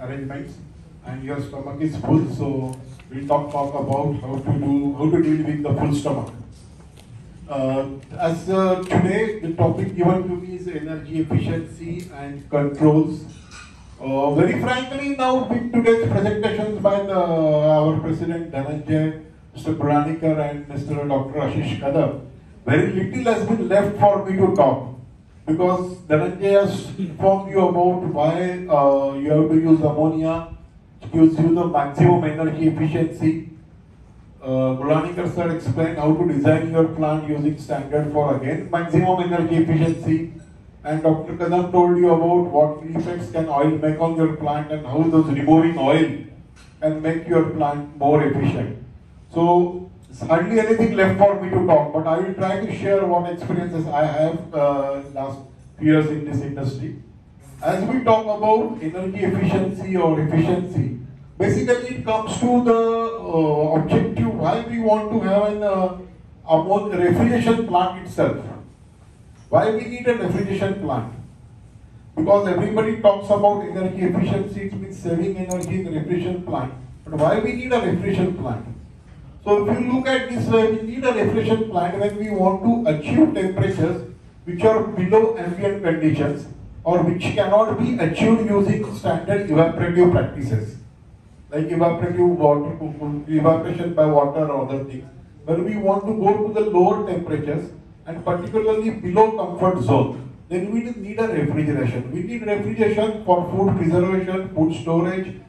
arrangements and your stomach is full, so we'll talk, talk about how to do, how to deal with the full stomach. Uh, as uh, today, the topic given to me is energy efficiency and controls. Uh, very frankly, now with today's presentations by the, our President Dhananjay, Mr. Buranikar and Mr. Dr. Ashish Kadam, very little has been left for me to talk because Dhananjay has informed you about why uh, you have to use ammonia, it gives you the maximum energy efficiency. Uh, sir explained how to design your plant using standard for again maximum energy efficiency. And Dr. Kadam told you about what effects can oil make on your plant and how those removing oil can make your plant more efficient. So there's hardly anything left for me to talk, but I will try to share what experiences I have uh, last years in this industry. As we talk about energy efficiency or efficiency, basically it comes to the uh, objective why we want to have an uh, ammonia refrigeration plant itself. Why we need a refrigeration plant? Because everybody talks about energy efficiency, it means saving energy in the refrigeration plant. But why we need a refrigeration plant? So if you look at this way, we need a refrigeration plant when we want to achieve temperatures which are below ambient conditions or which cannot be achieved using standard evaporative practices like evaporative water, evaporation by water or other things. Where we want to go to the lower temperatures and particularly below comfort zone, then we need a refrigeration. We need refrigeration for food preservation, food storage,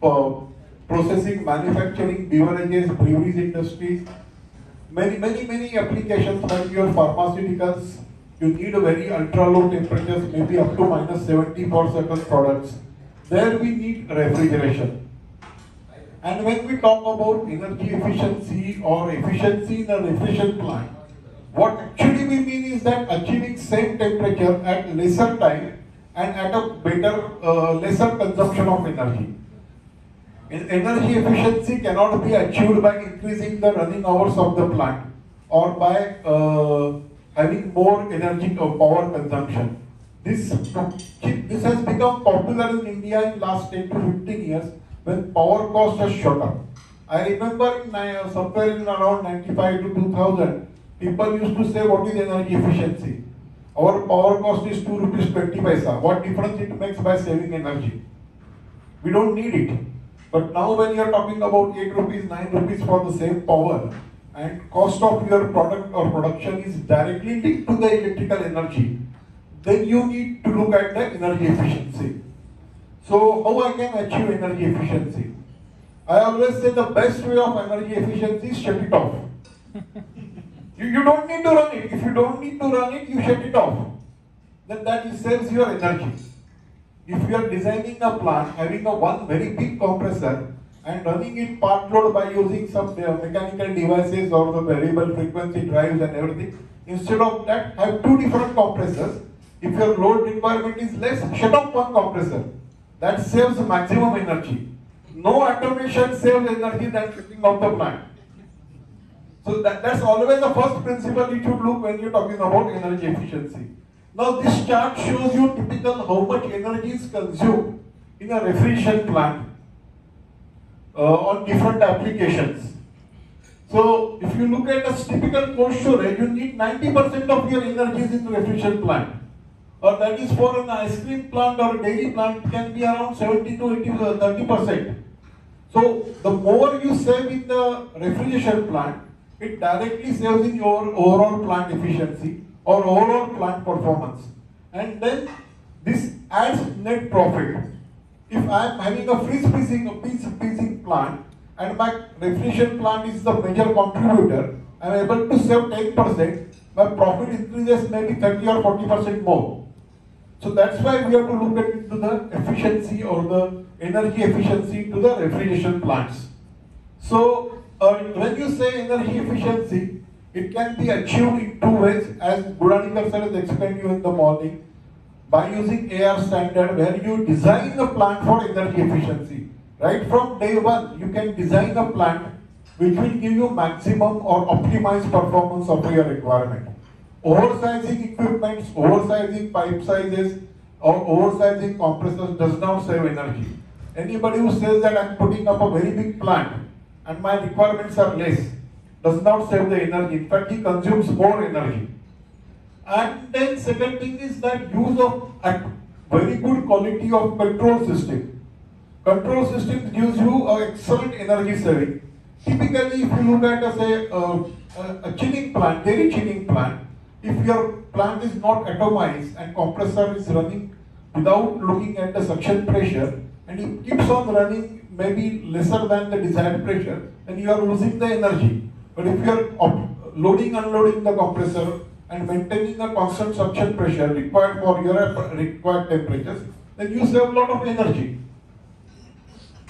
for processing, manufacturing, beverages, breweries industries, many, many, many applications like your pharmaceuticals, you need a very ultra low temperatures, maybe up to minus 70 for certain products. There we need refrigeration. And when we talk about energy efficiency or efficiency in an efficient plant, what actually we mean is that achieving same temperature at lesser time and at a better, uh, lesser consumption of energy. Energy efficiency cannot be achieved by increasing the running hours of the plant or by uh, having more energy or power consumption. This, this has become popular in India in last 10 to 15 years when power cost has shot up. I remember in, uh, somewhere in around 95 to 2000, people used to say what is energy efficiency. Our power cost is 2 rupees 20 paisa. What difference it makes by saving energy? We don't need it. But now when you are talking about 8 rupees, 9 rupees for the same power, and cost of your product or production is directly linked to the electrical energy, then you need to look at the energy efficiency. So how I can achieve energy efficiency? I always say the best way of energy efficiency is shut it off. you, you don't need to run it. If you don't need to run it, you shut it off. Then that saves your energy. If you are designing a plant having a one very big compressor and running it part load by using some uh, mechanical devices or the variable frequency drives and everything, instead of that have two different compressors. If your load requirement is less, shut off one compressor. That saves maximum energy. No automation saves energy than shutting off the plant. So that, that's always the first principle you should look when you're talking about energy efficiency. Now this chart shows you typical how much energy is consumed in a refrigeration plant uh, on different applications. So if you look at a typical cold storage, you need 90% of your energy in the refrigeration plant. Or that is for an ice cream plant or a dairy plant can be around 70 to 80 30%. So the more you save in the refrigeration plant, it directly saves in your overall plant efficiency or overall plant performance. And then this adds net profit. If I am having a freeze freezing, a piece freezing plant and my refrigeration plant is the major contributor, I am able to save 10%, my profit increases maybe 30 or 40% more. So that's why we have to look at into the efficiency or the energy efficiency to the refrigeration plants. So uh, when you say energy efficiency, it can be achieved in two ways, as Gulanikar sir has explained you in the morning, by using AR standard where you design the plant for energy efficiency. Right from day one, you can design a plant which will give you maximum or optimized performance of your requirement. Oversizing equipments, oversizing pipe sizes, or oversizing compressors does not save energy. Anybody who says that I'm putting up a very big plant and my requirements are less does not save the energy. In fact, he consumes more energy. And then second thing is that use of a very good quality of control system. Control system gives you an excellent energy saving. Typically, if you look at a, say, a, a chilling plant, dairy chilling plant, if your plant is not atomized and compressor is running without looking at the suction pressure, and it keeps on running maybe lesser than the desired pressure, then you are losing the energy. But if you are loading, unloading the compressor and maintaining a constant suction pressure required for your required temperatures, then you save a lot of energy.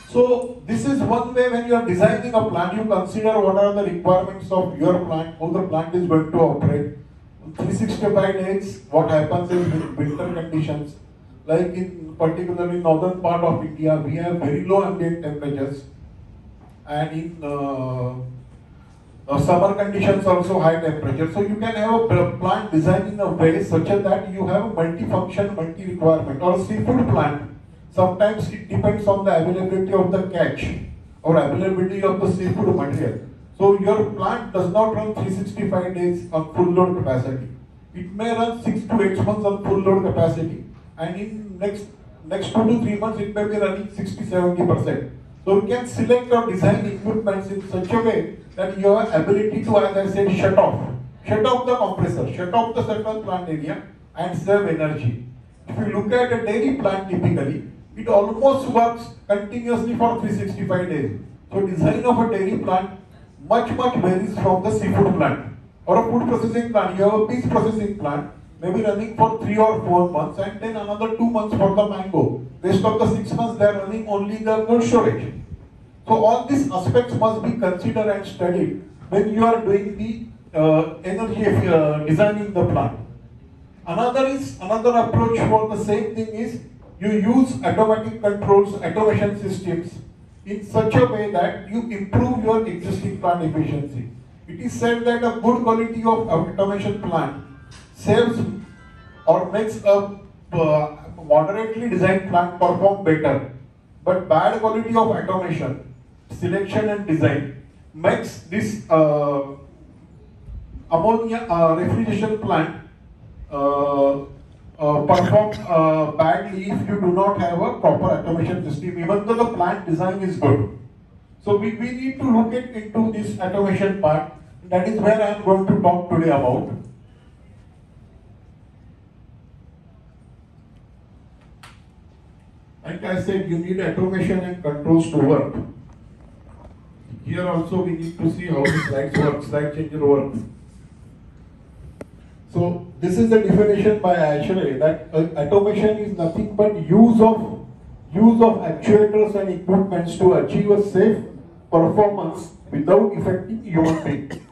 So this is one way when you are designing a plant, you consider what are the requirements of your plant, how the plant is going to operate. 365 days, what happens in winter conditions, like in particularly northern part of India, we have very low ambient temperatures, and in uh, uh, summer conditions also high temperature. So you can have a plant designed in a way such that you have multi-function, multi-requirement or seafood plant. Sometimes it depends on the availability of the catch or availability of the seafood material. So your plant does not run 365 days on full load capacity. It may run 6 to 8 months on full load capacity and in next next 2 to 3 months it may be running 60-70%. So you can select or design equipment in such a way that your ability to, as I said, shut off. Shut off the compressor, shut off the central plant area and save energy. If you look at a dairy plant typically, it almost works continuously for 365 days. So design of a dairy plant much much varies from the seafood plant. Or a food processing plant, you have a fish processing plant, maybe running for 3 or 4 months and then another 2 months for the mango. Rest of the 6 months they are running only the storage. So all these aspects must be considered and studied when you are doing the uh, energy uh, designing the plant. Another is another approach for the same thing is you use automatic controls, automation systems in such a way that you improve your existing plant efficiency. It is said that a good quality of automation plant saves or makes a uh, moderately designed plant perform better. But bad quality of automation selection and design makes this uh, ammonia uh, refrigeration plant uh, uh perform uh, badly if you do not have a proper automation system, even though the plant design is good. So we, we need to look into this automation part. That is where I am going to talk today about. Like I said, you need automation and controls to work. Here also we need to see how the slides work, slide changer work. So this is the definition by ASHRAE that uh, automation is nothing but use of use of actuators and equipments to achieve a safe performance without affecting human being.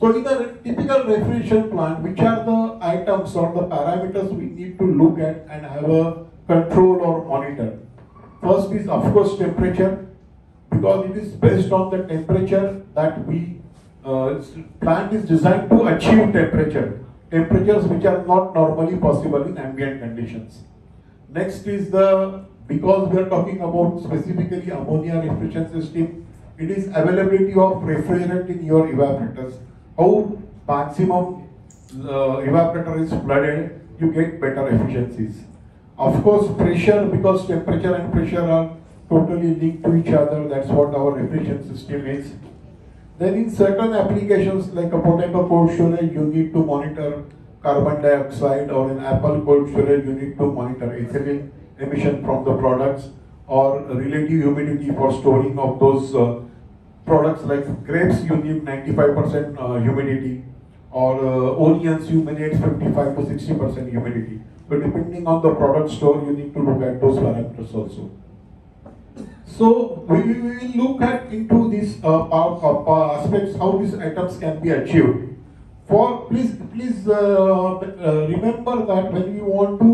So in a typical refrigeration plant, which are the items or the parameters we need to look at and have a control or monitor? First is of course temperature because it is based on the temperature that we uh, plant is designed to achieve temperature temperatures which are not normally possible in ambient conditions. Next is the because we are talking about specifically ammonia refrigeration system it is availability of refrigerant in your evaporators. How maximum uh, evaporator is flooded you get better efficiencies of course pressure because temperature and pressure are totally linked to each other. That's what our refrigeration system is. Then in certain applications like a potato cold storage, you need to monitor carbon dioxide or in apple cold storage, you need to monitor ethylene emission from the products or relative humidity for storing of those uh, products like grapes, you need 95% uh, humidity or uh, onions, you may need 55 to 60% humidity. But depending on the product store, you need to look at those parameters also. So we, will look at into these uh, aspects how these items can be achieved. For please please uh, uh remember that when we want to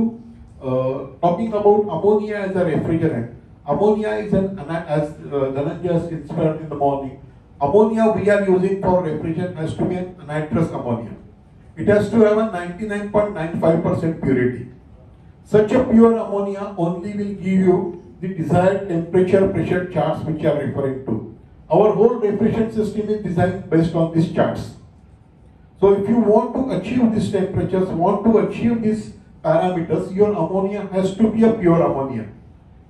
uh, talking about ammonia as a refrigerant, ammonia is an as uh, Dhananjay inspired in the morning. Ammonia we are using for refrigerant has to be a nitrous ammonia. It has to have a 99.95% purity. Such a pure ammonia only will give you the desired temperature pressure charts which you are referring to. Our whole refrigerant system is designed based on these charts. So if you want to achieve these temperatures, want to achieve these parameters, your ammonia has to be a pure ammonia.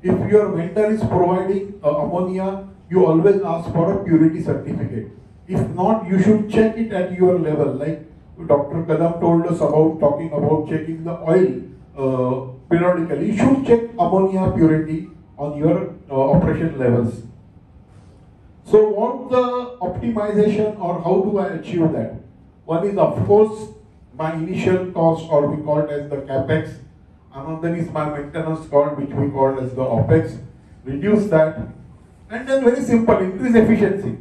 If your vendor is providing uh, ammonia, you always ask for a purity certificate. If not, you should check it at your level. Like Dr. Kadam told us about talking about checking the oil uh, periodically. You should check ammonia purity on your uh, operation levels. So what the optimization or how do I achieve that? One is of course my initial cost or we call it as the capex. Another is my maintenance cost which we call as the opex. Reduce that and then very simple increase efficiency.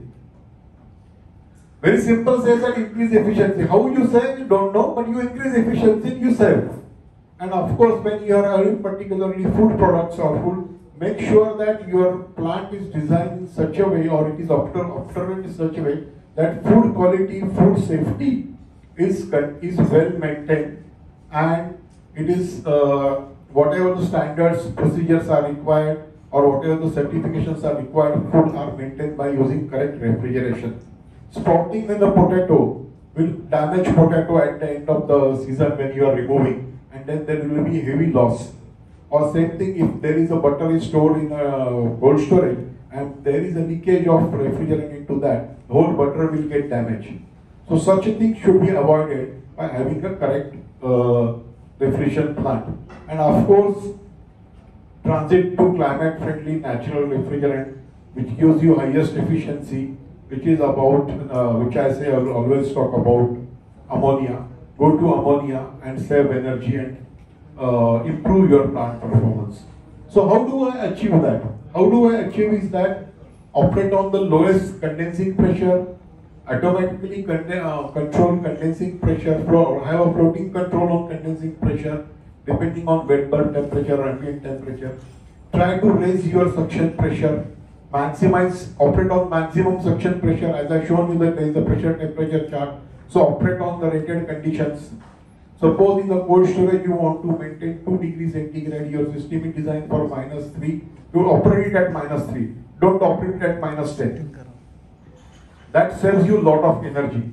Very simple says that increase efficiency. How you save, you don't know, but you increase efficiency, you save. And of course, when you are having particularly food products or food, make sure that your plant is designed in such a way or it is observed in such a way that food quality, food safety is, is well maintained and it is uh, whatever the standards, procedures are required or whatever the certifications are required, food are maintained by using correct refrigeration. Sprouting in the potato will damage potato at the end of the season when you are removing and then there will be heavy loss. Or same thing if there is a butter is stored in a cold storage and there is a leakage of refrigerant into that, the whole butter will get damaged. So such a thing should be avoided by having a correct uh, refrigeration plant. And of course, transit to climate friendly natural refrigerant which gives you highest efficiency which is about, uh, which I say I always talk about ammonia. Go to ammonia and save energy and uh, improve your plant performance. So how do I achieve that? How do I achieve is that operate on the lowest condensing pressure, automatically con uh, control condensing pressure, or have a floating control on condensing pressure depending on wet bulb temperature ambient temperature. Try to raise your suction pressure maximize, operate on maximum suction pressure as I shown you that there is a pressure temperature chart. So operate on the rated conditions. Suppose in the cold storage you want to maintain 2 degrees centigrade, your system is designed for minus 3, you operate it at minus 3. Don't operate it at minus 10. That saves you a lot of energy.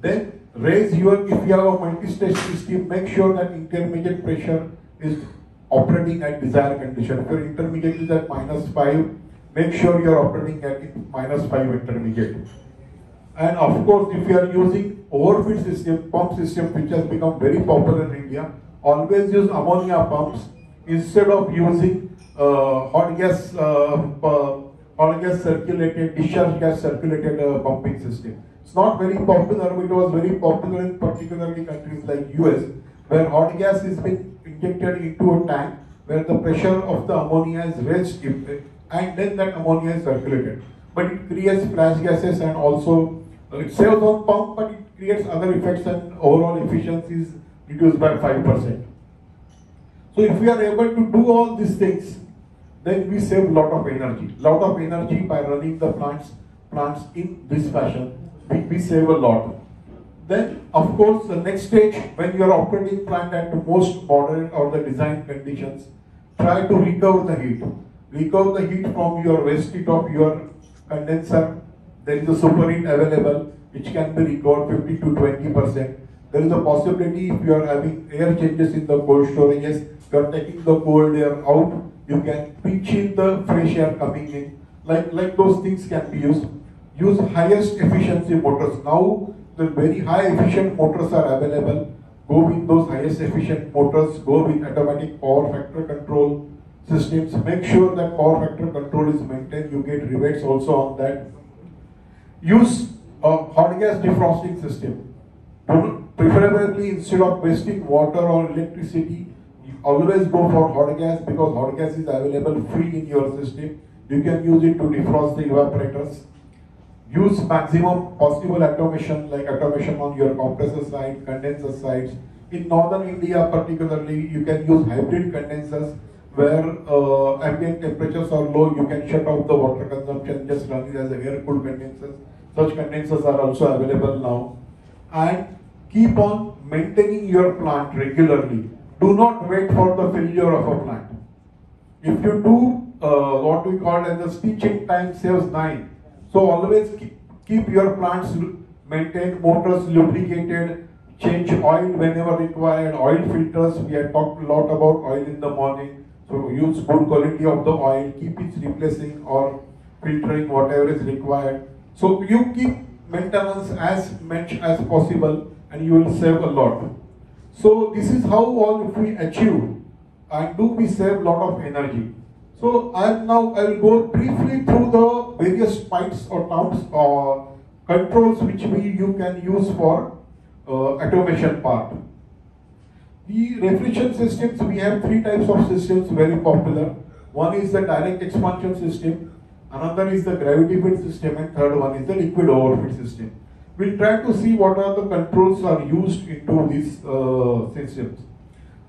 Then raise your, if you have a multi-stage system, make sure that intermediate pressure is operating at desired condition. If your intermediate is at minus 5, make sure you are operating at minus 5 intermediate. And of course, if you are using overfeed system, pump system, which has become very popular in India, always use ammonia pumps instead of using uh, hot gas, uh, hot gas circulated, discharge gas circulated uh, pumping system. It's not very popular, but it was very popular in particularly countries like US, where hot gas is being injected into a tank where the pressure of the ammonia is raised and then that ammonia is circulated. But it creates flash gases and also uh, it saves on pump, but it creates other effects and overall efficiency is reduced by 5%. So if we are able to do all these things, then we save a lot of energy. Lot of energy by running the plants plants in this fashion. We, we save a lot. Then, of course, the next stage, when you are operating plant at the most modern or the design conditions, try to recover the heat recover the heat from your waste heat of your condenser. There is a superheat available which can be recovered 50 to 20 percent. There is a possibility if you are having air changes in the cold storages, you are taking the cold air out, you can pitch in the fresh air coming in. Like, like those things can be used. Use highest efficiency motors. Now the very high efficient motors are available. Go with those highest efficient motors, go with automatic power factor control, systems. Make sure that power factor control is maintained. You get rebates also on that. Use a hot gas defrosting system. Preferably instead of wasting water or electricity, always go for hot gas because hot gas is available free in your system. You can use it to defrost the evaporators. Use maximum possible automation like automation on your compressor side, condenser sides. In northern India particularly, you can use hybrid condensers where uh, ambient temperatures are low, you can shut off the water consumption, just run it as air-cooled condensers. Such condensers are also available now. And keep on maintaining your plant regularly. do not wait for the failure of a plant. If you do uh, what we call as the stitching time saves nine, so always keep, keep your plants maintained, motors lubricated, change oil whenever required, oil filters, we had talked a lot about oil in the morning, so use good quality of the oil, keep it replacing or filtering whatever is required. So you keep maintenance as much as possible and you will save a lot. So this is how all if we achieve and do we save lot of energy. So I now I will go briefly through the various pipes or terms or controls which we you can use for uh, automation part. The refrigeration systems, we have three types of systems very popular. One is the direct expansion system, another is the gravity fed system, and third one is the liquid overfeed system. We'll try to see what are the controls are used into these uh, systems.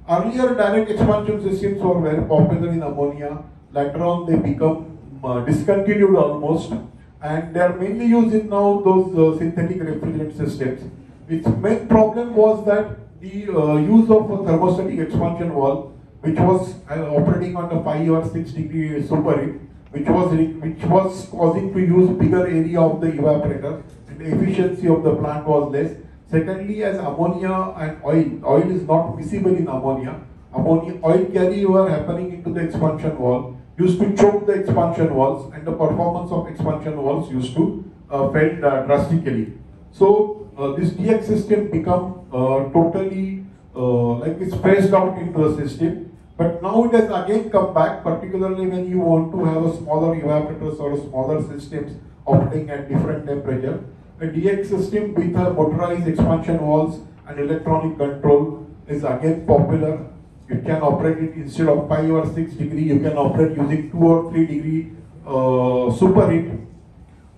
Earlier direct expansion systems were very popular in ammonia. Later on they become uh, discontinued almost and they are mainly used in now those uh, synthetic refrigerant systems. Its main problem was that the uh, use of a thermostatic expansion valve, which was uh, operating on the 5 or 6 degree superheat, which was, which was causing to use bigger area of the evaporator and the efficiency of the plant was less. Secondly, as ammonia and oil, oil is not visible in ammonia. Ammonia oil carry over happening into the expansion valve used to choke the expansion valves and the performance of expansion valves used to uh, fell uh, drastically. So this DX system become uh, totally uh, like it's phased out into the system. But now it has again come back, particularly when you want to have a smaller evaporators or smaller systems operating at different temperature. A DX system with a motorized expansion valves and electronic control is again popular. You can operate it instead of 5 or 6 degree, you can operate using 2 or 3 degree uh, superheat.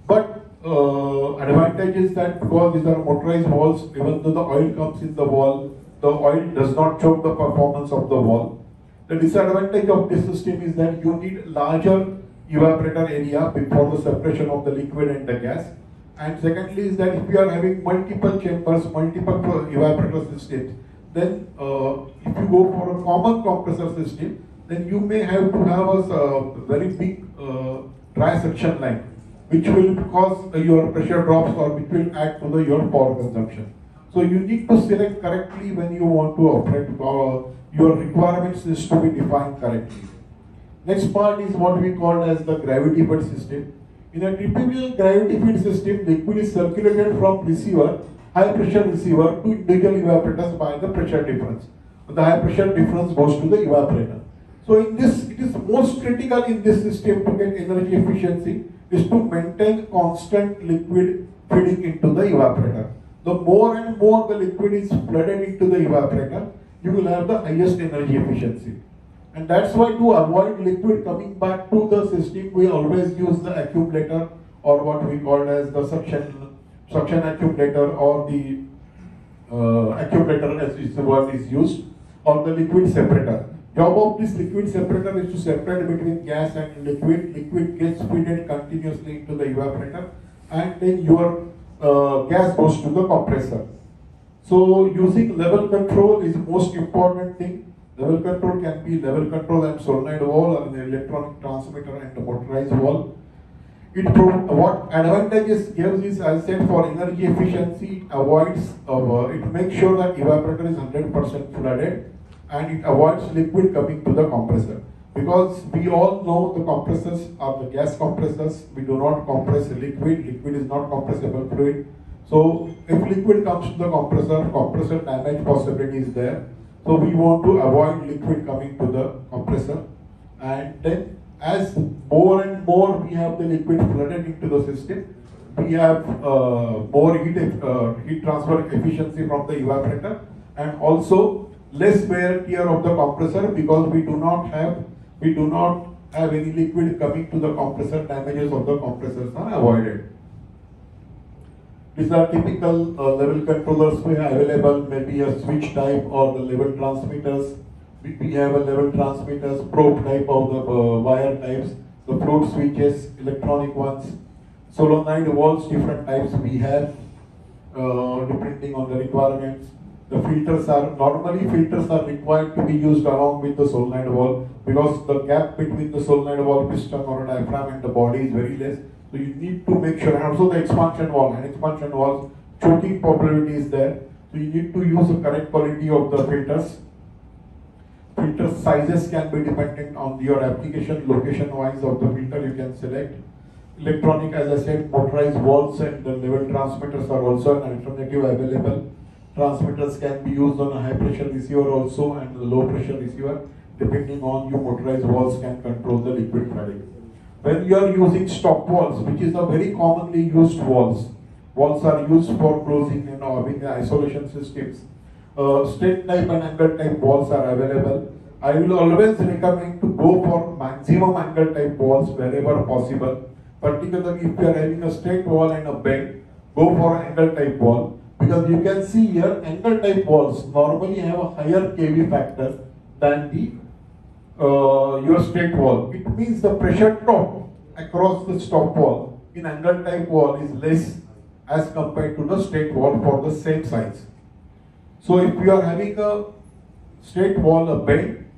But uh, advantage is that because these are motorized valves, even though the oil comes in the valve, the oil does not choke the performance of the valve. The disadvantage of this system is that you need larger evaporator area before the separation of the liquid and the gas. And secondly is that if you are having multiple chambers, multiple evaporator systems, then uh, if you go for a common compressor system, then you may have to have a uh, very big uh, dry suction line which will cause your pressure drops or which will add to the, your power consumption. So you need to select correctly when you want to operate power. Your requirements is to be defined correctly. Next part is what we call as the gravity fed system. In a typical gravity fed system, liquid is circulated from receiver, high pressure receiver to individual evaporators by the pressure difference. The high pressure difference goes to the evaporator. So in this, it is most critical in this system to get energy efficiency is to maintain constant liquid feeding into the evaporator. The more and more the liquid is flooded into the evaporator, you will have the highest energy efficiency. And that's why to avoid liquid coming back to the system, we always use the accumulator or what we call as the suction, suction accumulator or the uh, accumulator as is the word is used or the liquid separator. Job of this liquid separator is to separate between gas and liquid. Liquid gets fed continuously into the evaporator and then your uh, gas goes to the compressor. So using level control is the most important thing. Level control can be level control and solenoid valve or an electronic transmitter and motorized valve. It what advantages gives is I said for energy efficiency avoids uh, it makes sure that evaporator is 100% flooded and it avoids liquid coming to the compressor. Because we all know the compressors are the gas compressors, we do not compress liquid, liquid is not compressible fluid. So if liquid comes to the compressor, compressor damage possibility is there. So we want to avoid liquid coming to the compressor. And then as more and more we have the liquid flooded into the system, we have uh, more heat, uh, heat transfer efficiency from the evaporator and also less wear tear of the compressor because we do not have we do not have any liquid coming to the compressor damages of the compressors are avoided. These are typical uh, level controllers. We have available maybe a switch type or the level transmitters. We, we have a level transmitters probe type of the uh, wire types the float switches electronic ones. Solenoid valves different types we have uh, depending on the requirements the filters are, normally filters are required to be used along with the solenoid valve because the gap between the solenoid valve piston or diaphragm and the body is very less. So you need to make sure, and also the expansion valve, and expansion valve choking probability is there. So you need to use the correct quality of the filters. Filter sizes can be dependent on your application location wise of the filter you can select. Electronic, as I said, motorized valves and the level transmitters are also an alternative available. Transmitters can be used on a high pressure receiver also and low pressure receiver depending on your motorized valves can control the liquid flooding. When you are using stop valves, which is a very commonly used valves, valves are used for closing and having isolation systems. Uh, straight type and angle type valves are available. I will always recommend to go for maximum angle type valves wherever possible. Particularly if you are having a straight valve and a bend, go for angle type valve because you can see here angle type valves normally have a higher kV factor than the uh, your straight valve. It means the pressure drop across the stop valve in angle type valve is less as compared to the straight valve for the same size. So if you are having a straight valve, a bend,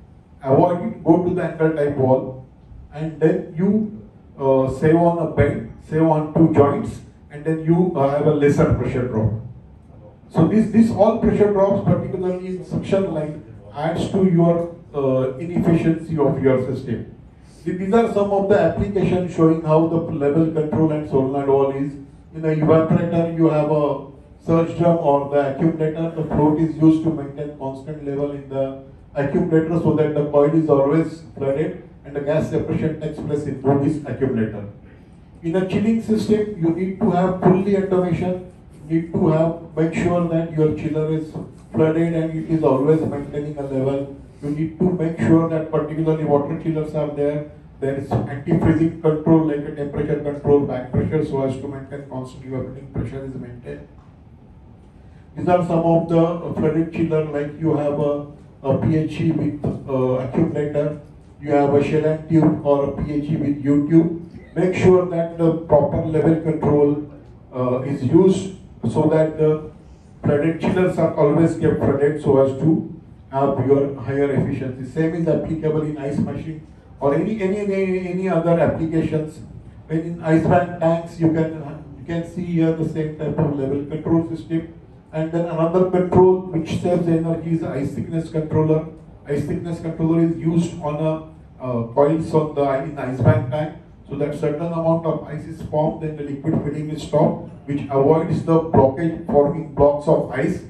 avoid it, go to the angle type valve and then you uh, save on a bend, save on two joints and then you have a lesser pressure drop. So this, this all pressure drops, particularly in suction line, adds to your uh, inefficiency of your system. These are some of the applications showing how the level control and solenoid valve is. In a evaporator, you have a surge drum or the accumulator. The float is used to maintain constant level in the accumulator so that the coil is always flooded and the gas separation takes place in this accumulator. In a chilling system, you need to have fully automation need to have make sure that your chiller is flooded and it is always maintaining a level. You need to make sure that particularly water chillers are there. There is anti-freezing control like a temperature control, back pressure so as to maintain constant evaporating pressure is maintained. These are some of the flooded chiller like you have a, a PHE with uh, accumulator, you have a shell and tube or a PHE with U-tube. Make sure that the proper level control uh, is used so that the chillers are always kept flooded so as to have your higher efficiency. Same is applicable in ice machine or any any any, any other applications. When in ice bank tanks you can you can see here the same type of level control system. And then another control which saves energy is ice thickness controller. Ice thickness controller is used on a uh, coils on the in ice bank tank so that certain amount of ice is formed, then the liquid filling is stopped, which avoids the blockage forming blocks of ice.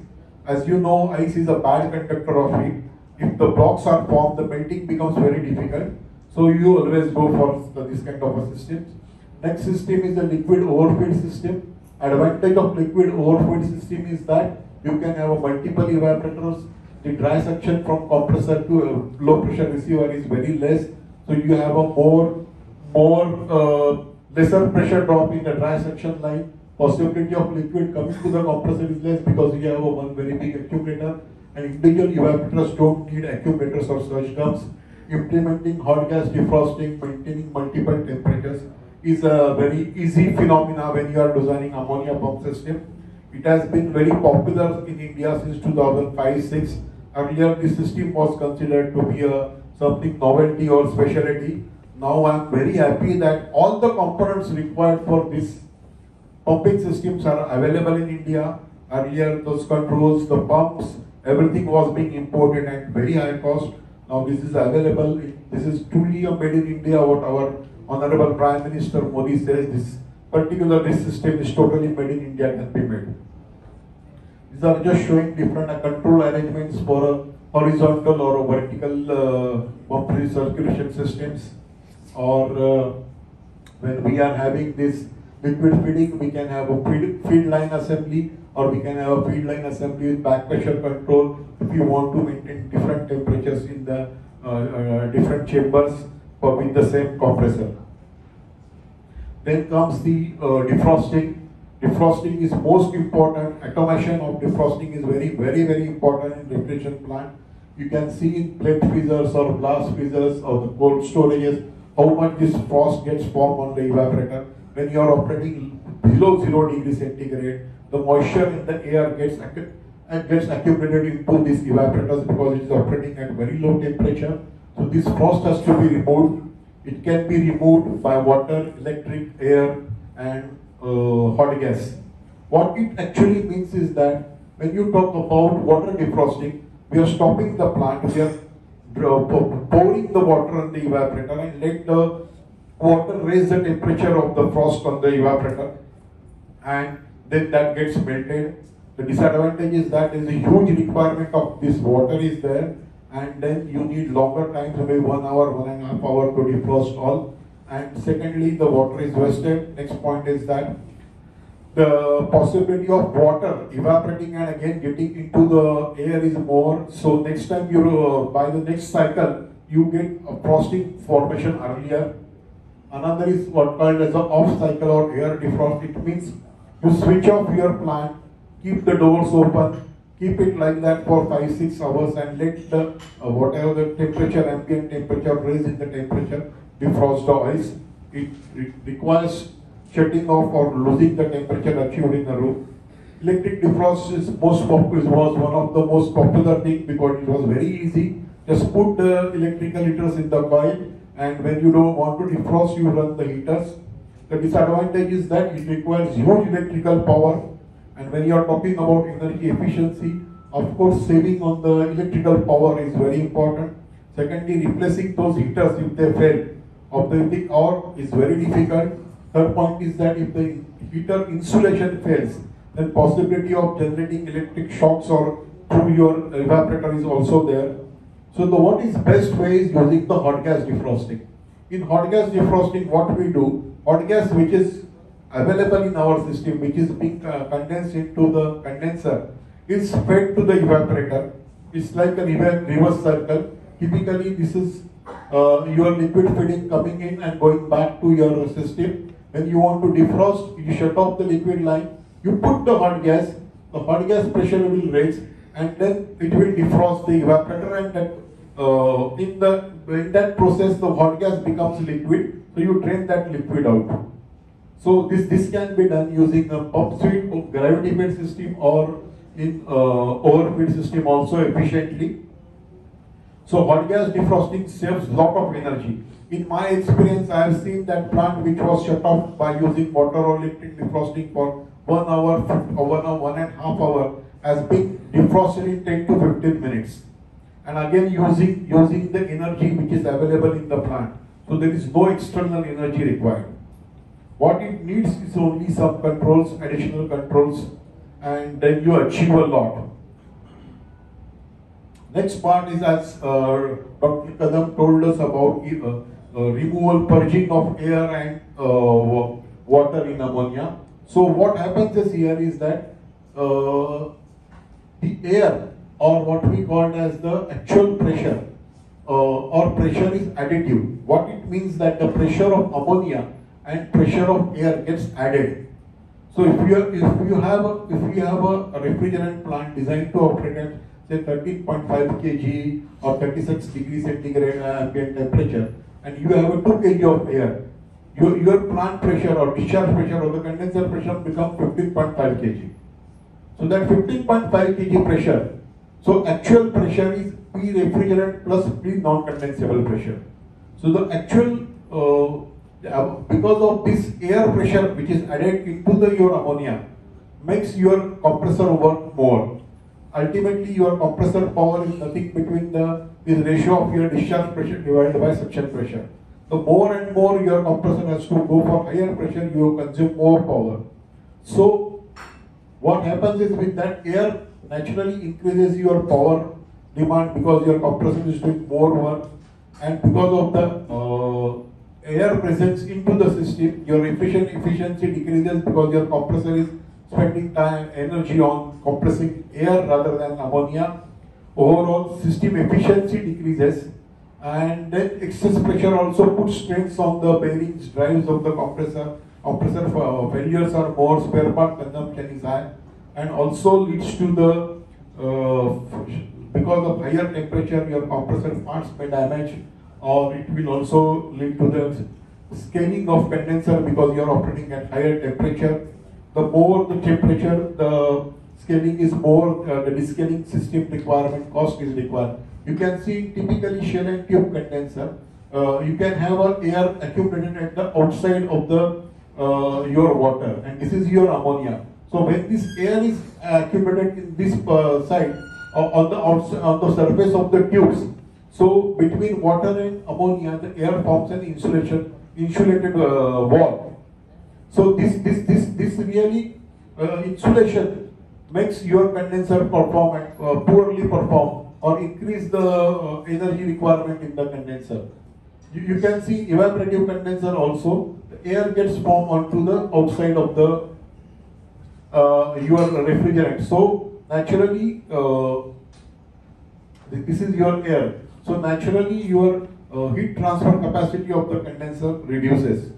As you know, ice is a bad conductor of heat. If the blocks are formed, the melting becomes very difficult. So you always go for this kind of a system. Next system is the liquid overfeed system. Advantage of liquid overfeed system is that you can have multiple evaporators. The dry suction from compressor to low pressure receiver is very less. So you have a more more uh, lesser pressure drop in the dry suction line. Possibility of liquid coming to the compressor is less because you have a one very big accumulator and individual evaporators don't need accumulators or surge drums. Implementing hot gas defrosting, maintaining multiple temperatures is a very easy phenomena when you are designing ammonia pump system. It has been very popular in India since 2005-6. Earlier, this system was considered to be a something novelty or specialty. Now I am very happy that all the components required for this pumping systems are available in India. Earlier those controls, the pumps, everything was being imported at very high cost. Now this is available. This is truly a made in India what our Honorable Prime Minister Modi says this particular this system is totally made in India can be made. These are just showing different control arrangements for a horizontal or a vertical uh, pump recirculation systems or uh, when we are having this liquid feeding, we can have a feed, feed line assembly or we can have a feed line assembly with back pressure control if you want to maintain different temperatures in the uh, uh, different chambers but with the same compressor. Then comes the uh, defrosting. Defrosting is most important. Automation of defrosting is very, very, very important in refrigeration plant. You can see in plate freezers or blast freezers or the cold storages how much this frost gets formed on the evaporator. When you are operating below 0 degree centigrade, the moisture in the air gets and gets accumulated into these evaporators because it is operating at very low temperature. So this frost has to be removed. It can be removed by water, electric, air, and uh, hot gas. What it actually means is that when you talk about water defrosting, we are stopping the plant, we are pouring the water on the evaporator and let the water raise the temperature of the frost on the evaporator and then that gets melted. The disadvantage is that there is a huge requirement of this water is there and then you need longer time, maybe one hour, one and a half hour to defrost all. And secondly, the water is wasted. Next point is that the possibility of water evaporating and again getting into the air is more. So next time you, uh, by the next cycle, you get a frosting formation earlier. Another is what called as an off cycle or air defrost. It means you switch off your plant, keep the doors open, keep it like that for 5-6 hours and let the uh, whatever the temperature, ambient temperature, raise in the temperature, defrost the ice. It, it requires shutting off or losing the temperature achieved in the room. Electric defrost is most popular, was one of the most popular thing because it was very easy. Just put the electrical heaters in the coil and when you don't want to defrost, you run the heaters. The disadvantage is that it requires huge electrical power and when you are talking about energy efficiency, of course saving on the electrical power is very important. Secondly, replacing those heaters if they fail of the or is very difficult. Third point is that if the heater insulation fails, then possibility of generating electric shocks or through your evaporator is also there. So the what is best way is using the hot gas defrosting. In hot gas defrosting, what we do, hot gas which is available in our system, which is being uh, condensed into the condenser, is fed to the evaporator. It's like a reverse circle. Typically, this is uh, your liquid feeding coming in and going back to your system. When you want to defrost, you shut off the liquid line, you put the hot gas, the hot gas pressure will raise, and then it will defrost the evaporator, and that, uh, in the in that process, the hot gas becomes liquid, so you drain that liquid out. So this, this can be done using a pump suite gravity fed system or in uh, overfeed system also efficiently. So hot gas defrosting saves lot of energy. In my experience, I have seen that plant which was shut off by using water or electric defrosting for one hour, one hour, one and a half hour has been defrosted in 10 to 15 minutes. And again using, using the energy which is available in the plant. So there is no external energy required. What it needs is only some controls, additional controls, and then you achieve a lot. Next part is as uh, Dr. Kadam told us about uh, uh, removal, purging of air and uh, water in ammonia. So what happens this year is here is that uh, the air or what we call as the actual pressure uh, or pressure is additive. What it means that the pressure of ammonia and pressure of air gets added. So if you have, if you have a, if you have a refrigerant plant designed to operate at say 13.5 kg or 36 degree centigrade ambient temperature, and you have a 2 kg of air, your, your plant pressure or discharge pressure or the condenser pressure becomes 15.5 kg. So that 15.5 kg pressure, so actual pressure is P refrigerant plus P non-condensable pressure. So the actual uh, because of this air pressure which is added into the your ammonia makes your compressor work more. Ultimately, your compressor power is nothing between the this ratio of your discharge pressure divided by suction pressure. The more and more your compressor has to go for higher pressure, you consume more power. So, what happens is with that air naturally increases your power demand because your compressor is doing more work and because of the uh, air presence into the system, your efficient efficiency decreases because your compressor is spending time, energy on compressing air rather than ammonia. Overall system efficiency decreases and then excess pressure also puts strains on the bearings, drives of the compressor. Compressor uh, failures are more, spare part consumption is high and also leads to the, uh, because of higher temperature, your compressor parts may damage or it will also lead to the scaling of condenser because you are operating at higher temperature. The more the temperature, the scaling is more, uh, the descaling system requirement, cost is required. You can see typically shell and tube condenser, uh, you can have a air accumulated at the outside of the uh, your water and this is your ammonia. So when this air is accumulated in this uh, side uh, on the outside, on the surface of the tubes, so between water and ammonia, the air forms an insulation insulated uh, wall. So this this this this really uh, insulation makes your condenser perform uh, poorly perform or increase the uh, energy requirement in the condenser. You, you can see evaporative condenser also. The air gets formed onto the outside of the uh, your refrigerant. So naturally, uh, this is your air. So naturally, your uh, heat transfer capacity of the condenser reduces.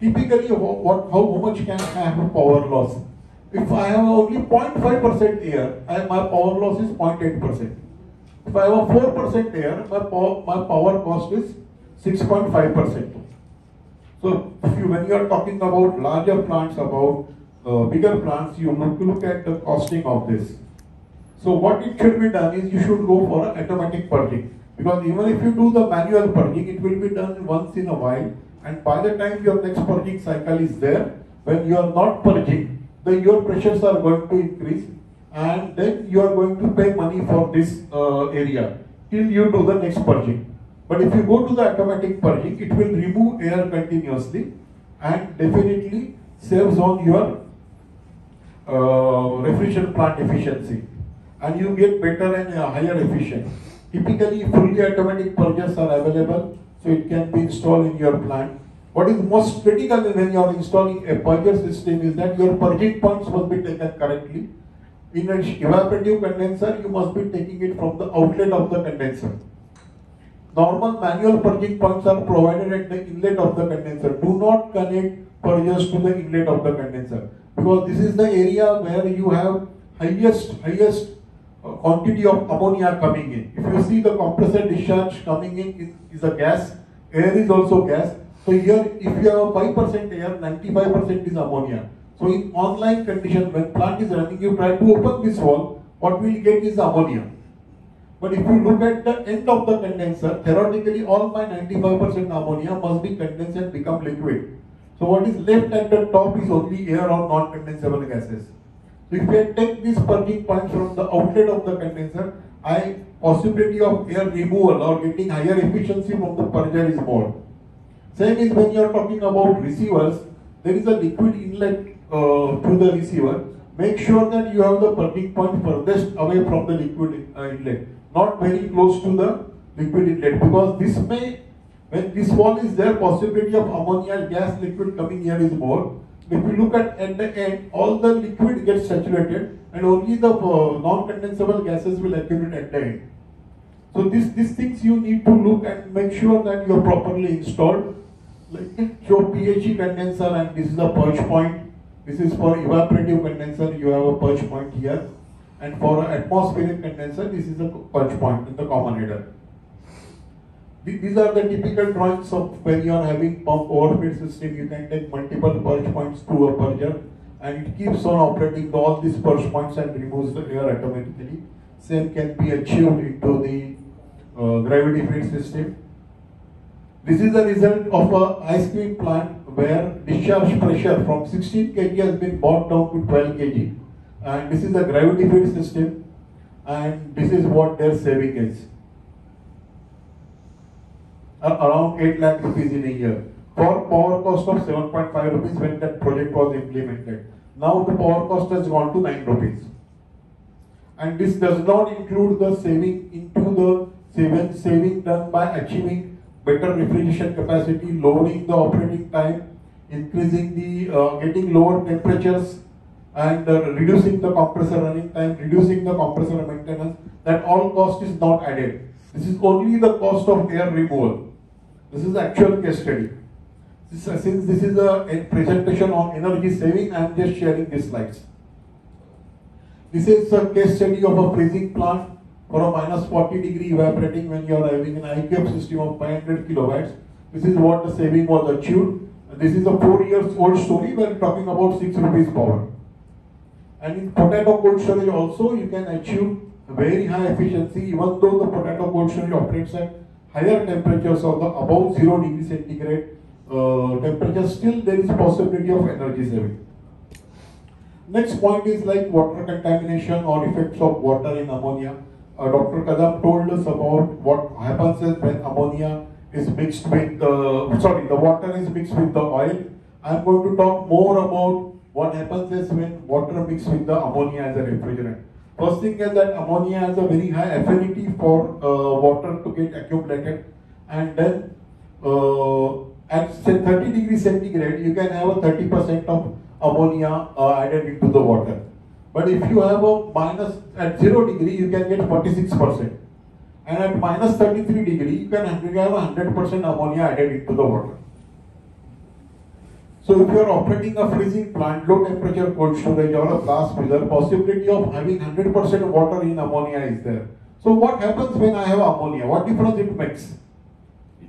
Typically, what, how, much can I have power loss? If I have only 0.5% air, I, my power loss is 0.8%. If I have a 4% air, my power, my power cost is 6.5%. So you, when you are talking about larger plants, about uh, bigger plants, you have to look at the costing of this. So what it should be done is you should go for automatic purging. Because even if you do the manual purging, it will be done once in a while. And by the time your next purging cycle is there, when you are not purging, then your pressures are going to increase and then you are going to pay money for this uh, area till you do the next purging. But if you go to the automatic purging, it will remove air continuously and definitely saves on your uh, refrigerant plant efficiency and you get better and uh, higher efficiency. Typically, fully automatic purgers are available, so it can be installed in your plant. What is most critical when you are installing a purger system is that your purging points must be taken correctly. In an evaporative condenser, you must be taking it from the outlet of the condenser. Normal manual purging points are provided at the inlet of the condenser. Do not connect purgers to the inlet of the condenser because this is the area where you have highest highest quantity of ammonia coming in. If you see the compressor discharge coming in is a gas, air is also gas. So here if you have 5% air, 95% is ammonia. So in online condition, when plant is running, you try to open this valve, what we will get is ammonia. But if you look at the end of the condenser, theoretically all my 95% ammonia must be condensed and become liquid. So what is left at the top is only air or non-condensable gases. If I take these purging points from the outlet of the condenser, I possibility of air removal or getting higher efficiency from the purger is more. Same is when you are talking about receivers, there is a liquid inlet uh, to the receiver. Make sure that you have the purging point furthest away from the liquid uh, inlet not very close to the liquid inlet because this may, when this valve is there, possibility of ammonia gas liquid coming here is more. If you look at at the end, all the liquid gets saturated and only the uh, non-condensable gases will accumulate at the end. So this, these things you need to look and make sure that you are properly installed. Like your PHE condenser and this is a purge point. This is for evaporative condenser, you have a purge point here. And for atmospheric condenser, this is a purge point in the common header. These are the typical drawings of when you are having pump overfeed system, you can take multiple purge points to a purger and it keeps on operating all these purge points and removes the air automatically. Same can be achieved into the uh, gravity feed system. This is the result of a ice cream plant where discharge pressure from 16 kg has been brought down to 12 kg and this is the gravity feed system and this is what their saving is. Uh, around 8 lakh rupees in a year for power cost of 7.5 rupees when that project was implemented. Now the power cost has gone to 9 rupees. And this does not include the saving into the saving, saving done by achieving better refrigeration capacity, lowering the operating time, increasing the, uh, getting lower temperatures and uh, reducing the compressor running time, reducing the compressor maintenance, that all cost is not added. This is only the cost of air removal. This is the actual case study. This, uh, since this is a, a, presentation on energy saving, I am just sharing these slides. This is a case study of a freezing plant for a minus 40 degree evaporating when you are having an IQF system of 500 kilowatts. This is what the saving was achieved. This is a four years old story. We are talking about 6 rupees power. And in potato cold storage also, you can achieve very high efficiency, even though the potato cold storage operates at higher temperatures of the above zero degree centigrade uh, temperature, still there is possibility of energy saving. Next point is like water contamination or effects of water in ammonia. Uh, Dr. Kadam told us about what happens is when ammonia is mixed with, uh, sorry, the water is mixed with the oil. I'm going to talk more about what happens is when water mixed with the ammonia as a refrigerant. First thing is that ammonia has a very high affinity for uh, water to get accumulated and then uh, at say 30 degrees centigrade you can have a 30% of ammonia uh, added into the water. But if you have a minus at 0 degree you can get 46% and at minus 33 degree you can have 100% ammonia added into the water. So if you are operating a freezing plant, low temperature cold storage or a blast freezer, possibility of having 100% water in ammonia is there. So what happens when I have ammonia? What difference it makes?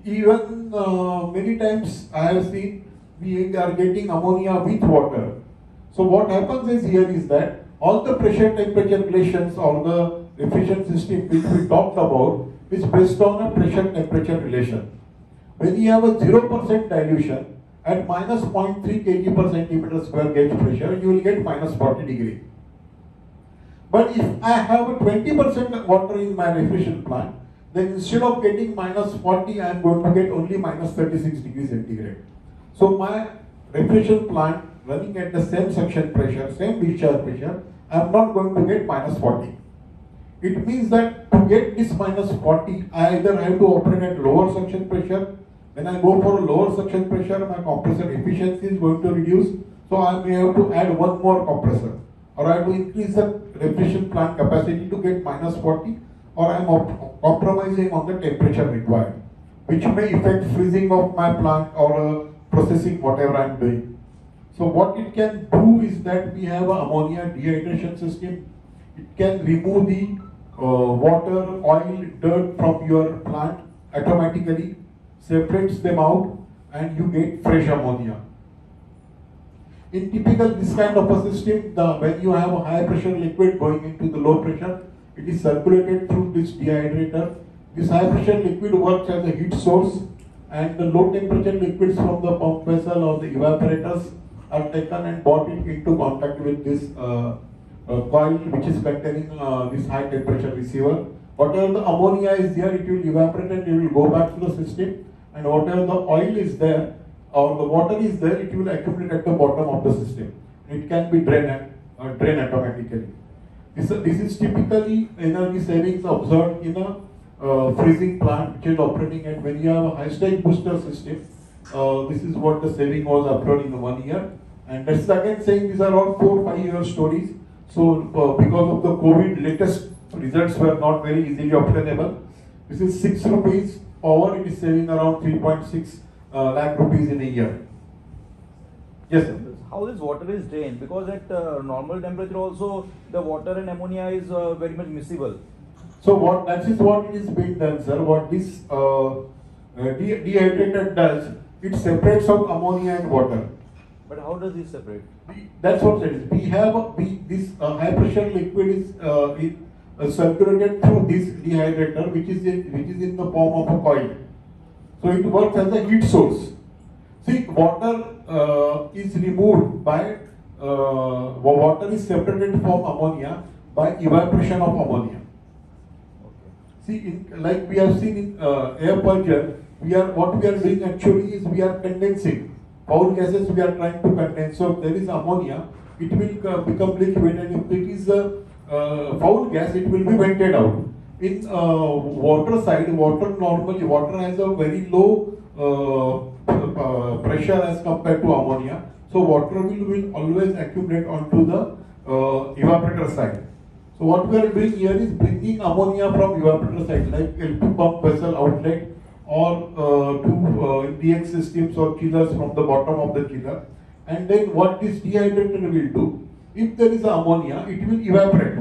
Even uh, many times I have seen we are getting ammonia with water. So what happens is here is that all the pressure temperature relations or the efficient system which we talked about is based on a pressure temperature relation. When you have a 0% dilution, at minus 0.3 kg per centimeter square gauge pressure, you will get minus 40 degree. But if I have a 20% water in my refrigeration plant, then instead of getting minus 40, I am going to get only minus 36 degrees centigrade. So my refrigeration plant running at the same suction pressure, same discharge pressure, I am not going to get minus 40. It means that to get this minus 40, I either have to operate at lower suction pressure when I go for a lower suction pressure, my compressor efficiency is going to reduce. So I may have to add one more compressor. Or I have to increase the refrigeration plant capacity to get minus 40 or I am compromising on the temperature required, which may affect freezing of my plant or uh, processing whatever I am doing. So what it can do is that we have an ammonia dehydration system. It can remove the uh, water, oil, dirt from your plant automatically separates them out and you get fresh ammonia. In typical this kind of a system, the, when you have a high pressure liquid going into the low pressure, it is circulated through this dehydrator. This high pressure liquid works as a heat source and the low temperature liquids from the pump vessel or the evaporators are taken and brought into contact with this uh, uh, coil which is containing uh, this high temperature receiver. Whatever the ammonia is there, it will evaporate and it will go back to the system and whatever the oil is there or the water is there, it will accumulate at the bottom of the system. It can be drained, uh, drained automatically. This, this is typically energy savings observed in a uh, freezing plant which is operating at when you have a high stage booster system. Uh, this is what the saving was observed in one year. And that's again saying these are all four, five year stories. So uh, because of the COVID, latest results were not very easily obtainable. This is six rupees over it is saving around 3.6 uh, lakh rupees in a year. Yes, sir. How this water is drained? Because at uh, normal temperature also the water and ammonia is uh, very much miscible. So what that is what it is being done, sir. What this uh, uh, de dehydrated does, it separates out ammonia and water. But how does it separate? That's what it is. We have a, we this uh, high pressure liquid is circulated through this dehydrator which is in, which is in the form of a coil. So it works as a heat source. See, water uh, is removed by uh, water is separated from ammonia by evaporation of ammonia. See, in, like we have seen in uh, air purger, we are what we are doing actually is we are condensing foul gases. We are trying to condense. So there is ammonia. It will uh, become liquid, and if it is uh, foul gas, it will be vented out. In uh, water side, water normally, water has a very low uh, uh, pressure as compared to ammonia. So water will, will always accumulate onto the uh, evaporator side. So what we are doing here is bringing ammonia from evaporator side, like LP pump vessel outlet or uh, to uh, DX systems or chillers from the bottom of the chiller. And then what this dehydrator will do, if there is ammonia, it will evaporate.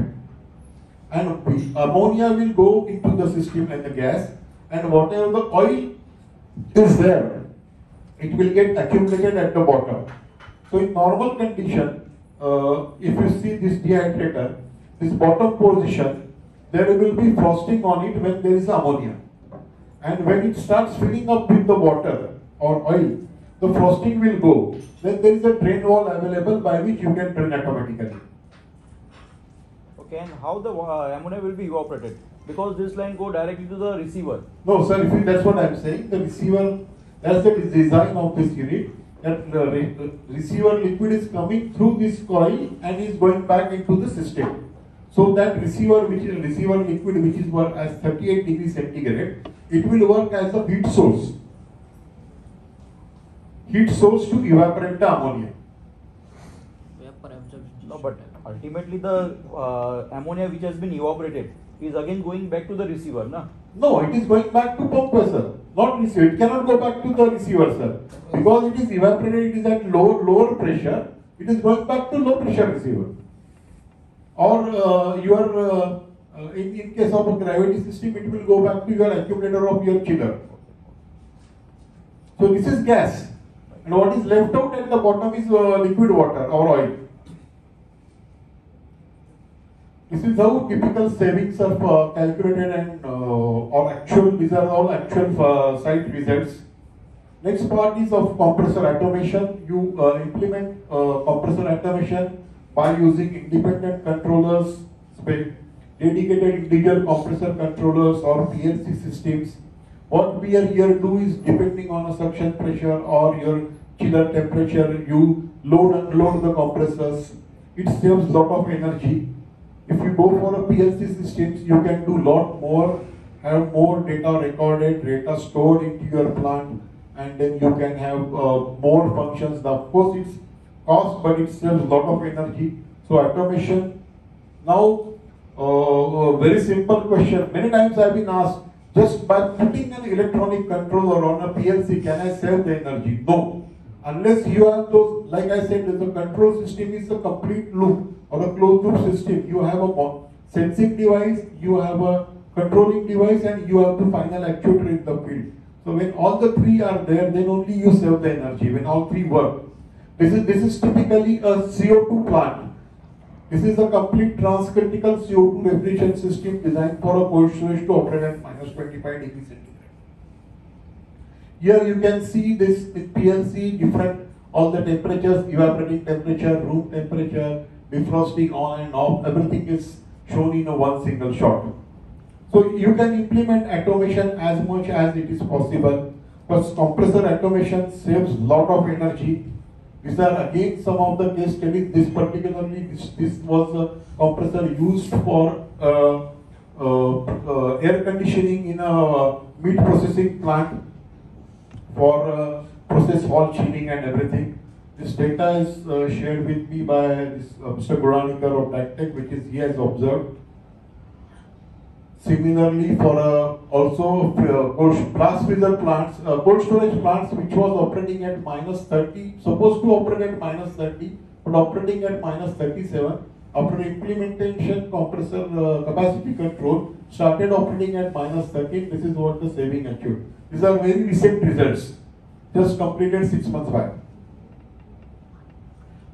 And ammonia will go into the system and the gas, and whatever the oil is there, it will get accumulated at the bottom. So in normal condition, uh, if you see this dehydrator, this bottom position, there will be frosting on it when there is ammonia. And when it starts filling up with the water or oil, the frosting will go. Then there is a drain valve available by which you can drain automatically. Okay, and how the uh, ammonia will be evaporated? Because this line go directly to the receiver. No, sir, if you, that's what I'm saying. The receiver, that's the design of this unit. That the re- the receiver liquid is coming through this coil and is going back into the system. So that receiver, which is a receiver liquid, which is work as 38 degrees centigrade, it will work as a heat source. Heat source to evaporate the ammonia. No, but ultimately the uh, ammonia which has been evaporated is again going back to the receiver, na? No, it is going back to pump compressor, not receiver. It cannot go back to the receiver, sir. Because it is evaporated, it is at low, lower pressure, it is going back to low pressure receiver. Or uh, your, uh, uh, in, in case of a gravity system, it will go back to your accumulator of your chiller. So this is gas. And what is left out at the bottom is uh, liquid water or oil. This is how typical savings are uh, calculated and uh, or actual, these are all actual uh, site results. Next part is of compressor automation. You uh, implement uh, compressor automation by using independent controllers, dedicated individual compressor controllers or PLC systems. What we are here do is depending on a suction pressure or your chiller temperature, you load and unload the compressors. It saves lot of energy. If you go for a PLC systems, you can do lot more, have more data recorded, data stored into your plant, and then you can have uh, more functions. Now, of course, it's cost, but it saves lot of energy. So automation. Now, uh, a very simple question. Many times I've been asked, just by putting an electronic controller on a PLC, can I save the energy? No. Unless you have those, like I said, the control system is a complete loop or a closed loop system. You have a sensing device, you have a controlling device, and you have the final actuator in the field. So when all the three are there, then only you save the energy. When all three work, this is this is typically a CO2 plant. This is a complete transcritical CO2 refrigeration system designed for a cold storage to operate at minus 25 degrees centigrade. Here you can see this with PLC, different, all the temperatures, evaporating temperature, room temperature, defrosting on and off, everything is shown in a one single shot. So you can implement automation as much as it is possible, but compressor automation saves lot of energy. These are again some of the case studies. This particularly, this, this was a compressor used for uh, uh, uh, air conditioning in a meat processing plant for uh, process hall chilling and everything. This data is uh, shared with me by this, uh, Mr. Guranikar of TACTEC, which is he has observed. Similarly, for uh, also uh, blast freezer plants, uh, cold storage plants which was operating at minus 30, supposed to operate at minus 30, but operating at minus 37. After implementation, compressor uh, capacity control started operating at minus 13. This is what the saving achieved. These are very recent results, just completed six months back.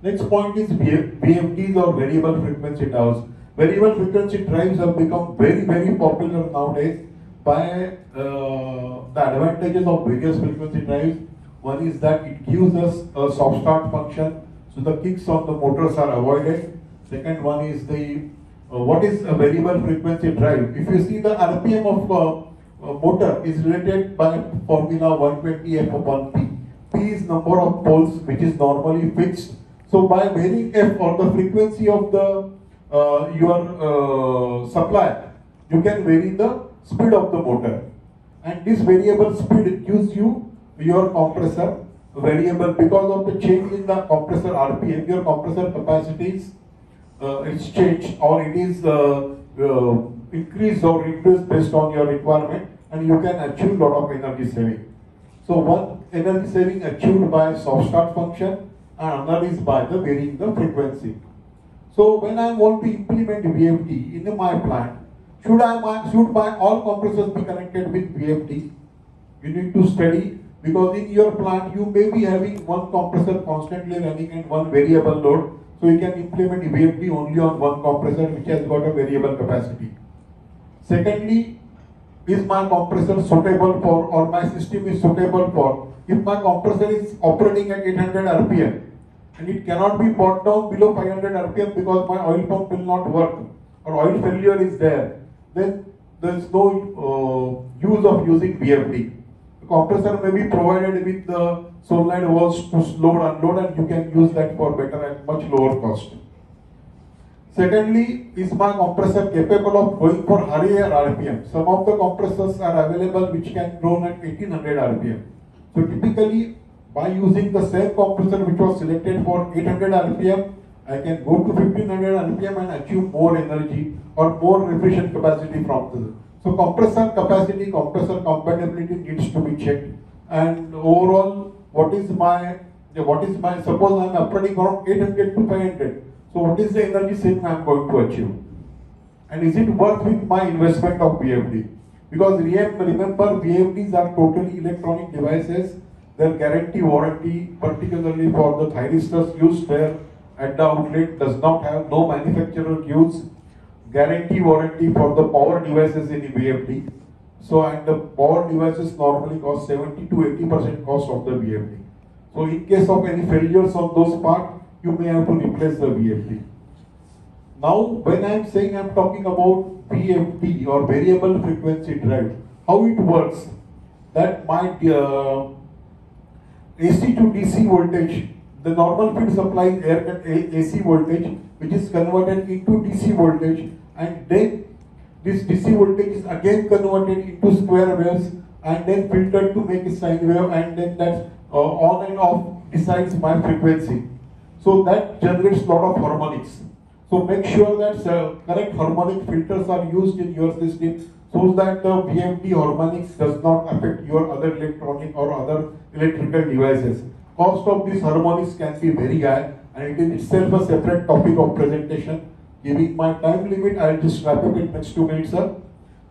Next point is VF- VFDs or variable frequency drives. Variable frequency drives have become very, very popular nowadays by uh, the advantages of various frequency drives. One is that it gives us a soft start function, so the kicks on the motors are avoided. Second one is the uh, what is a variable frequency drive? If you see the RPM of uh, motor is related by formula 120 F upon P. P is number of poles which is normally fixed. So by varying F or the frequency of the uh, your uh, supply, you can vary the speed of the motor. And this variable speed gives you your compressor variable because of the change in the compressor RPM, your compressor capacities uh, it's changed or it is uh, uh, increased or reduced based on your requirement and you can achieve lot of energy saving. So one energy saving achieved by soft start function and another is by the varying the frequency. So when I want to implement VFD in my plant, should I should my all compressors be connected with VFD? You need to study because in your plant you may be having one compressor constantly running and one variable load. So you can implement VFD only on one compressor which has got a variable capacity. Secondly, is my compressor suitable for or my system is suitable for if my compressor is operating at 800 rpm and it cannot be brought down below 500 rpm because my oil pump will not work or oil failure is there then there is no uh, use of using VFD. The compressor may be provided with the solenoid valves to load unload and you can use that for better and much lower cost. Secondly, is my compressor capable of going for higher RPM? Some of the compressors are available which can run at 1800 RPM. So typically, by using the same compressor which was selected for 800 RPM, I can go to 1500 RPM and achieve more energy or more refrigerant capacity from this. So compressor capacity, compressor compatibility needs to be checked. And overall, what is my, what is my, suppose I am operating around 800 to 500. So what is the energy saving I am going to achieve? And is it worth with my investment of VFD? Because remember, VFDs are totally electronic devices. Their guarantee warranty, particularly for the thyristors used there at the outlet, does not have no manufacturer gives guarantee warranty for the power devices in the VFD. So, and the power devices normally cost 70 to 80 percent cost of the VFD. So, in case of any failures on those parts, you may have to replace the VFD. Now, when I am saying I am talking about VFD or variable frequency drive, how it works? That my uh, AC to DC voltage, the normal feed supply air AC voltage, which is converted into DC voltage, and then this DC voltage is again converted into square waves and then filtered to make a sine wave, and then that uh, on and off decides my frequency. So that generates lot of harmonics. So make sure that uh, correct harmonic filters are used in your system so that the VFD harmonics does not affect your other electronic or other electrical devices. Cost of these harmonics can be very high and it is itself a separate topic of presentation. Giving my time limit, I'll just wrap up in next two minutes, sir.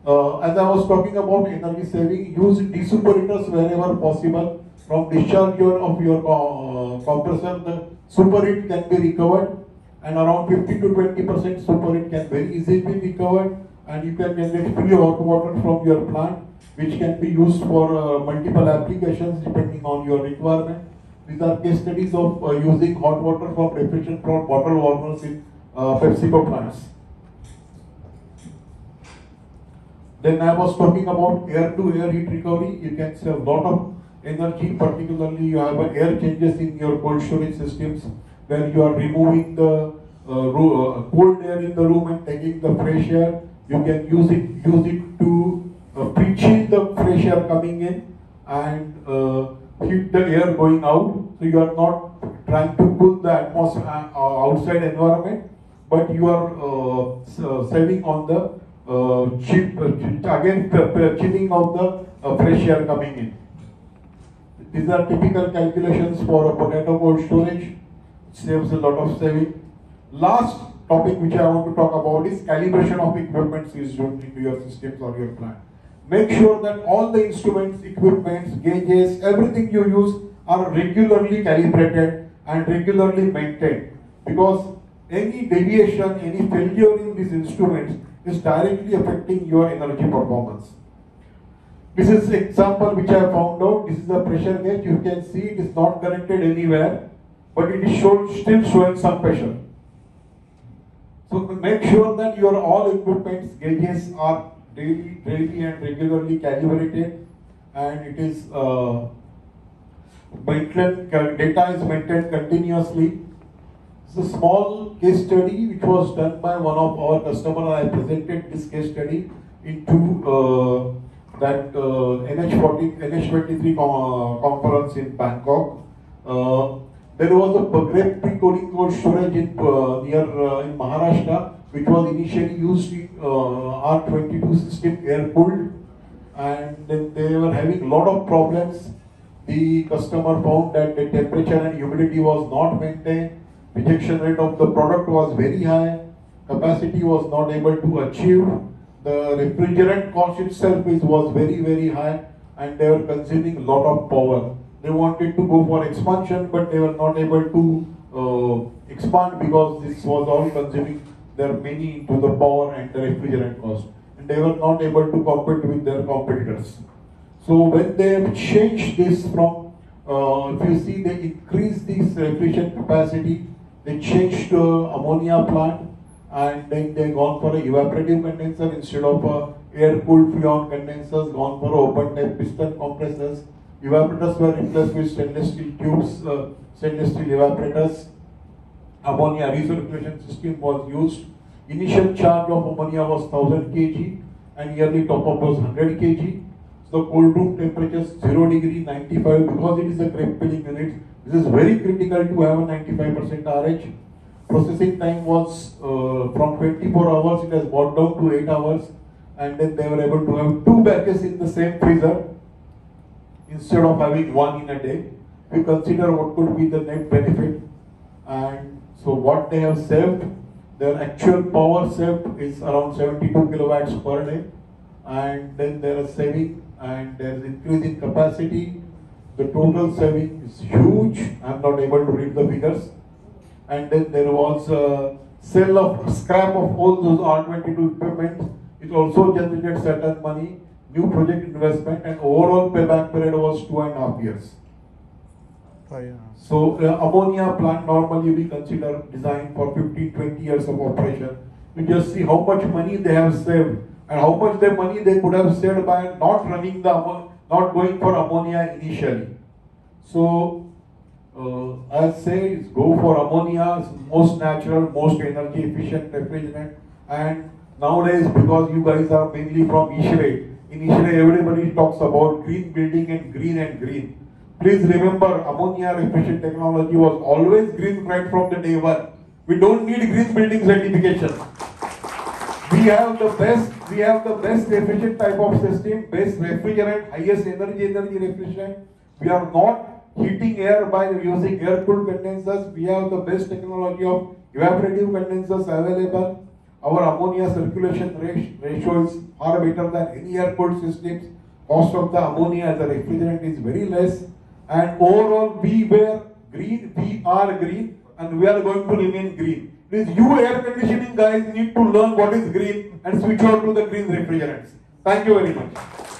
Uh, as I was talking about energy saving, use desuperheaters wherever possible. From discharge of your uh, compressor, the superheat can be recovered and around 50 to 20 percent superheat can very easily be recovered and you can generate free hot water from your plant which can be used for uh, multiple applications depending on your requirement. These are case studies of uh, using hot water from refrigerant from bottle warmers in uh, PepsiCo plants. Then I was talking about air-to-air heat recovery. You can save a lot of energy, particularly you have air changes in your cold storage systems where you are removing the uh, uh, cold air in the room and taking the fresh air. You can use it use it to uh, pre-chill the fresh air coming in and uh, heat the air going out. So you are not trying to cool the atmosphere uh, outside environment, but you are uh, saving on the uh, chill, again chilling of the fresh air coming in. These are typical calculations for a potato cold storage. It Saves a lot of saving. Last topic which I want to talk about is calibration of equipment used into your systems or your plant. Make sure that all the instruments, equipments, gauges, everything you use are regularly calibrated and regularly maintained because any deviation, any failure in these instruments is directly affecting your energy performance. This is example which I found out. This is a pressure gauge. You can see it is not connected anywhere, but it is show, still showing some pressure. So make sure that your all equipment gauges are daily, daily and regularly calibrated, and it is uh, maintained. Data is maintained continuously. It's a small case study which was done by one of our customers. And I presented this case study into uh, that uh, NH40, NH23 uh, conference in Bangkok. Uh, there was a grape pre-cooling called storage in, uh, near uh, in Maharashtra, which was initially used in uh, R22 system air cooled, and then they were having a lot of problems. The customer found that the temperature and humidity was not maintained, rejection rate of the product was very high, capacity was not able to achieve, the refrigerant cost itself is, was very very high, and they were consuming a lot of power. They wanted to go for expansion, but they were not able to uh, expand because this was all consuming their money into the power and the refrigerant cost. And they were not able to compete with their competitors. So when they have changed this from, uh, if you see they increased this refrigerant capacity, they changed to ammonia plant and then they gone for a evaporative condenser instead of a air cooled freon condensers, gone for open type piston compressors. Evaporators were replaced with stainless steel tubes, uh, stainless steel evaporators. Ammonia recirculation system was used. Initial charge of ammonia was 1000 kg and yearly top up was 100 kg. So cold room temperatures 0 degree 95 because it is a crepe filling unit. This is very critical to have a 95% RH. Processing time was uh, from 24 hours, it has brought down to 8 hours and then they were able to have two batches in the same freezer instead of having one in a day. We consider what could be the net benefit and so what they have saved, their actual power saved is around 72 kilowatts per day and then there is saving and there is increase in capacity. The total saving is huge. I am not able to read the figures. And then there was a sale of scrap of all those R22 equipment. It also generated certain money, new project investment, and overall payback period was two and a half years. So uh, ammonia plant normally we consider designed for 15, 20 years of operation. We just see how much money they have saved and how much their money they could have saved by not running the not going for ammonia initially. So uh, I say go for ammonia, most natural, most energy efficient refrigerant. And nowadays, because you guys are mainly from ISHRAE, in ISHRAE everybody talks about green building and green and green. Please remember, ammonia refrigerant technology was always green right from the day one. We don't need green building certification. We have the best, we have the best efficient type of system, best refrigerant, highest energy energy refrigerant. We are not heating air by using air cooled condensers. We have the best technology of evaporative condensers available. Our ammonia circulation rat- ratio is far better than any air cooled systems. Cost of the ammonia as a refrigerant is very less. And overall, we were green, we are green, and we are going to remain green. Is you air conditioning guys need to learn what is green and switch on to the green refrigerants. Thank you very much.